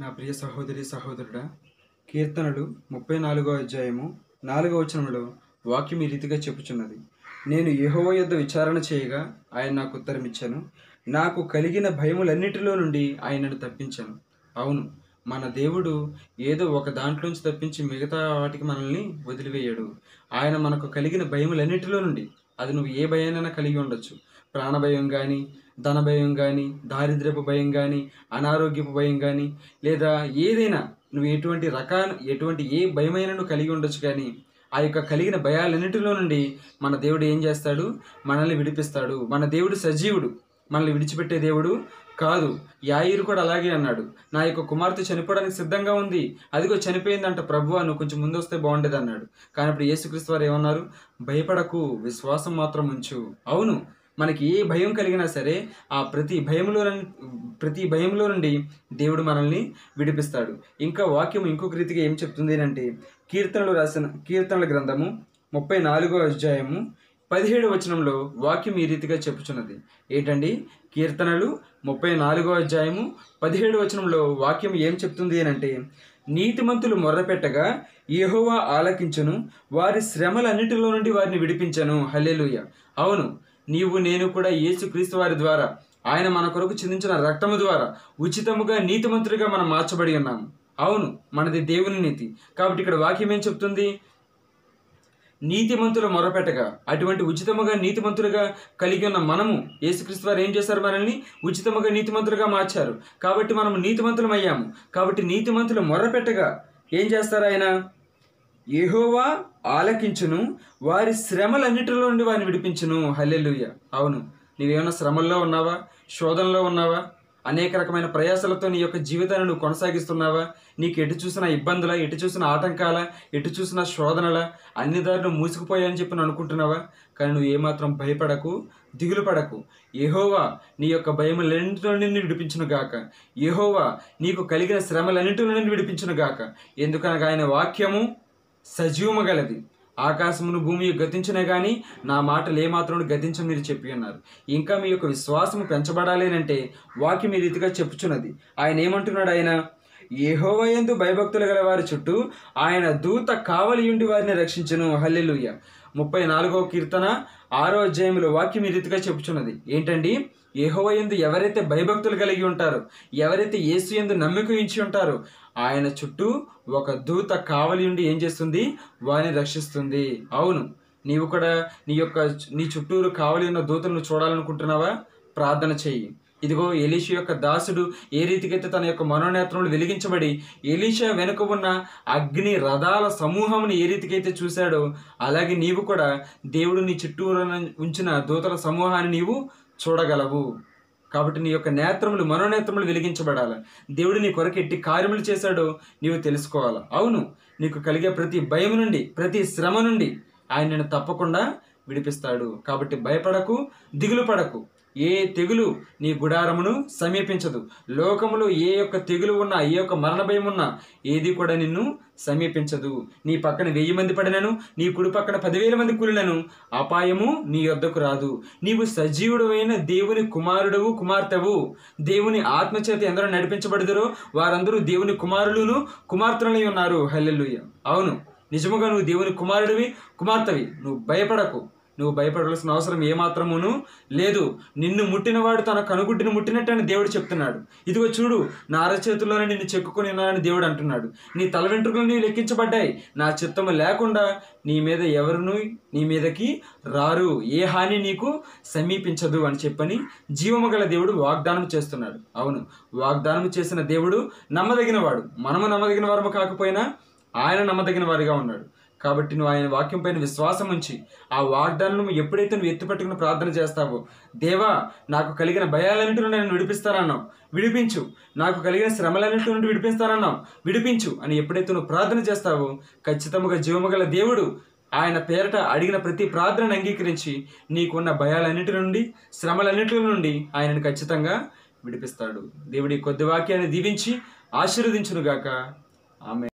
నా ప్రియ సహోదరి సహోదరుడా కీర్తనలు ముప్పై నాలుగో అధ్యాయము నాలుగో వచనంలో వాక్యం ఈ రీతిగా చెప్పుచున్నది. నేను యహోవ యొద్ద విచారణ చేయగా ఆయన నాకు ఉత్తరమిచ్చాను. నాకు కలిగిన భయములన్నిటిలో నుండి ఆయనను తప్పించాను. అవును మన దేవుడు ఏదో ఒక దాంట్లోంచి తప్పించి మిగతా వాటికి మనల్ని వదిలివేయడు. ఆయన మనకు కలిగిన భయములన్నిటిలో నుండి అది నువ్వు ఏ భయానైనా కలిగి ఉండొచ్చు. ప్రాణభయం కానీ ధన భయం కానీ దారిద్ర్యపు భయం కానీ అనారోగ్యపు భయం కానీ లేదా ఏదైనా నువ్వు ఎటువంటి రకాల ఎటువంటి ఏ భయమైన నువ్వు కలిగి ఉండొచ్చు కానీ ఆ యొక్క కలిగిన భయాలన్నిటిలో నుండి మన దేవుడు ఏం చేస్తాడు? మనల్ని విడిపిస్తాడు. మన దేవుడు సజీవుడు. మనల్ని విడిచిపెట్టే దేవుడు కాదు. యాయిరు కూడా అలాగే అన్నాడు. నా యొక్క కుమార్తె చనిపోవడానికి సిద్ధంగా ఉంది. అదిగో చనిపోయిందంట ప్రభు నువ్వు కొంచెం ముందు వస్తే బాగుండేది అన్నాడు కానీ ఇప్పుడు యేసుక్రీస్తు వారు ఏమన్నారు? భయపడకు విశ్వాసం మాత్రం ఉంచు. అవును మనకి ఏ భయం కలిగినా సరే ఆ ప్రతి భయంలో ప్రతి భయంలో నుండి దేవుడు మనల్ని విడిపిస్తాడు. ఇంకా వాక్యం ఇంకొక రీతిగా ఏం చెప్తుంది అంటే కీర్తనలు రాసిన కీర్తనల గ్రంథము ముప్పై నాలుగో అధ్యాయము పదిహేడు వచనంలో వాక్యం ఈ రీతిగా చెప్పుచున్నది. ఏంటండి? కీర్తనలు ముప్పై నాలుగో అధ్యాయము పదిహేడు వచనంలో వాక్యం ఏం చెప్తుంది అంటే నీతిమంతులు మొర్రపెట్టగా యహోవా ఆలకించను వారి శ్రమలన్నిటిలో నుండి వారిని విడిపించను. హల్లెలుయ. అవును నీవు నేను కూడా యేసుక్రీస్తు వారి ద్వారా ఆయన మన కొరకు చిందించిన రక్తము ద్వారా ఉచితముగా నీతిమంతుడిగా మనం మార్చబడి ఉన్నాము అవును మనది దేవుని నీతి. కాబట్టి ఇక్కడ వాక్యం ఏం చెప్తుంది? నీతిమంతుల మొరపెట్టగా అటువంటి ఉచితముగా నీతిమంతులుగా కలిగి ఉన్న మనము యేసుక్రీస్తు వారు ఏం చేశారు మనల్ని? ఉచితముగా నీతిమంతులుగా మార్చారు. కాబట్టి మనము నీతిమంతులం అయ్యాము కాబట్టి నీతిమంతులు మొరపెట్టగా ఏం చేస్తారు ఆయన? ఏహోవా ఆలకించును వారి శ్రమలన్నిటిలో నుండి వారిని విడిపించును. హల్లెలుయ్య అవును నీవేమైనా శ్రమల్లో ఉన్నావా? శోధనలో ఉన్నావా? అనేక రకమైన ప్రయాసాలతో నీ యొక్క జీవితాన్ని నువ్వు కొనసాగిస్తున్నావా? నీకు ఎటు చూసిన ఇబ్బందుల? ఎటు చూసిన ఆటంకాల? ఎటు చూసిన శోధనల? అన్ని దారులు మూసుకుపోయాయని చెప్పి నువ్వు అనుకుంటున్నావా? కానీ నువ్వు ఏమాత్రం భయపడకు దిగులు పడకు. ఏహోవా నీ యొక్క భయములన్నింటిలో నుండి విడిపించును గాక. ఏహోవా నీకు కలిగిన శ్రమలన్నింటిలో నుండి విడిపించును గాక. ఎందుకనగా ఆయన వాక్యము సజీవము గలది ఆకాశమును భూమి గతించినా కానీ నా మాటలు ఏమాత్రం గతించం మీరు చెప్పి ఉన్నారు ఇంకా మీ యొక్క విశ్వాసము పెంచబడాలి అంటే వాక్యం మీ రీతిగా చెప్పుచున్నది. ఆయన ఏమంటున్నాడు ఆయన? ఏహోవయందు భయభక్తులు గల వారి చుట్టూ ఆయన దూత కావలియుండి వారిని రక్షించను. హల్లెలుయ్య ముప్పై నాలుగవ కీర్తన ఆరో అధ్యాయంలో వాక్యం ఈ రీతిగా చెప్పుచున్నది ఏంటండి? ఏహోవయందు ఎవరైతే భయభక్తులు కలిగి ఉంటారో ఎవరైతే యేసు ఎందు నమ్మిక ఉంచి ఉంటారో ఆయన చుట్టూ ఒక దూత కావలి ఉండి ఏం చేస్తుంది? వారిని రక్షిస్తుంది. అవును నీవు కూడా నీ యొక్క నీ చుట్టూరు కావలి ఉన్న దూతలను చూడాలనుకుంటున్నావా? ప్రార్థన చెయ్యి. ఇదిగో ఎలీష యొక్క దాసుడు ఏ రీతికైతే తన యొక్క మనోనేత్రములు వెలిగించబడి ఎలీషా వెనుక ఉన్న అగ్ని రథాల సమూహమును ఏ రీతికైతే చూశాడో అలాగే నీవు కూడా దేవుడు నీ చుట్టూరు ఉంచిన దూతల సమూహాన్ని నీవు చూడగలవు. కాబట్టి నీ యొక్క నేత్రములు మనోనేత్రములు వెలిగించబడాలి. దేవుడు నీ కొరకు ఎట్టి కార్యములు చేశాడో నీవు తెలుసుకోవాలి. అవును నీకు కలిగే ప్రతి భయం నుండి ప్రతి శ్రమ నుండి ఆయన నిన్ను తప్పకుండా విడిపిస్తాడు. కాబట్టి భయపడకు దిగులు పడకు. ఏ తెగులు నీ గుడారమును సమీపించదు. లోకములో ఏ యొక్క తెగులు ఉన్నా ఏ యొక్క మరణ భయం ఉన్నా ఏది కూడా నిన్ను సమీపించదు. నీ పక్కన వెయ్యి మంది పడినను నీ కుడి పక్కన పదివేల మంది కూలినను అపాయము నీ యొద్దకు రాదు. నీవు సజీవుడు దేవుని కుమారుడవు కుమార్తెవు. దేవుని ఆత్మచేత ఎందరో నడిపించబడిదరో వారందరూ దేవుని కుమారులును కుమార్తెలై ఉన్నారు. హల్లెలూయ. అవును నిజముగా నువ్వు దేవుని కుమారుడివి కుమార్తెవి. నువ్వు భయపడకు. నువ్వు భయపడవలసిన అవసరం ఏమాత్రమును లేదు. నిన్ను ముట్టినవాడు తన కనుగుడ్డిని అని దేవుడు చెప్తున్నాడు. ఇదిగో చూడు నా అరచేతుల్లోనే నిన్ను చెక్కుకొని ఉన్నానని దేవుడు అంటున్నాడు. నీ తల వెంట్రుకలు నీవు లెక్కించబడ్డాయి. నా చిత్తము లేకుండా నీ మీద ఎవరును నీ మీదకి రారు. ఏ హాని నీకు సమీపించదు అని చెప్పని జీవము గల దేవుడు వాగ్దానం చేస్తున్నాడు. అవును వాగ్దానం చేసిన దేవుడు నమ్మదగినవాడు. మనము నమ్మదగిన వారము కాకపోయినా ఆయన నమ్మదగిన వారిగా ఉన్నాడు. కాబట్టి నువ్వు ఆయన వాక్యం పైన విశ్వాసం ఉంచి ఆ వాగ్దానం ఎప్పుడైతే నువ్వు ఎత్తుపట్టుకుని ప్రార్థన చేస్తావో దేవా నాకు కలిగిన భయాలన్నింటి నుండి నేను విడిపిస్తానన్నావు. విడిపించు. నాకు కలిగిన శ్రమలన్నింటి నుండి విడిపిస్తానన్నావు. విడిపించు అని ఎప్పుడైతే నువ్వు ప్రార్థన చేస్తావో ఖచ్చితంగా జీవమగల దేవుడు ఆయన పేరట అడిగిన ప్రతి ప్రార్థనను అంగీకరించి నీకున్న భయాలన్నిటి నుండి శ్రమలన్నిటి నుండి ఆయనను ఖచ్చితంగా విడిపిస్తాడు. దేవుడి కొద్ది వాక్యాన్ని దీవించి ఆశీర్వదించునుగాక. ఆమె